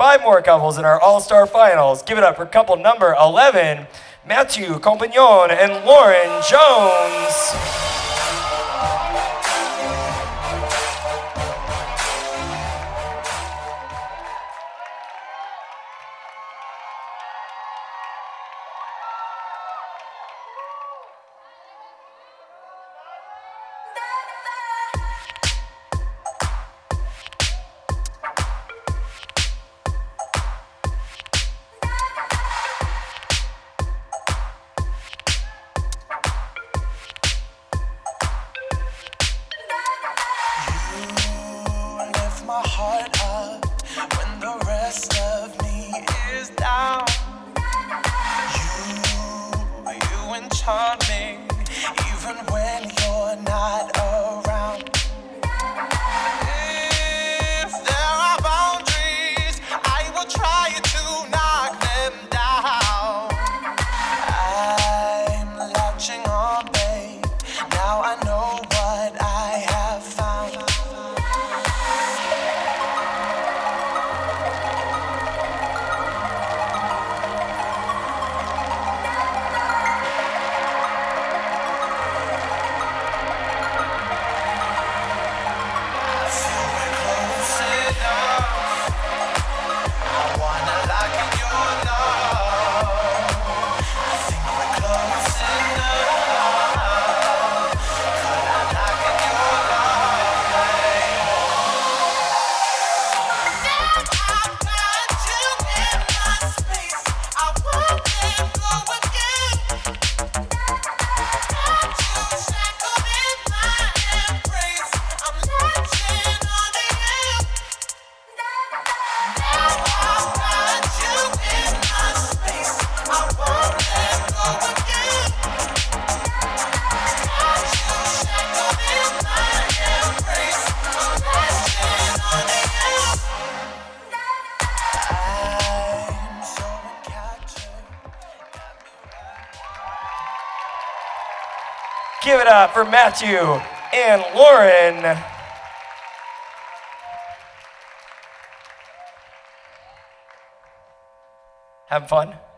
five more couples in our All Star Finals. Give it up for couple number 11, Mathieu Compagnon and Lauren Jones. my heart up when the rest of me is down. You, you in charge. Give it up for Mathieu and Lauren. Having fun?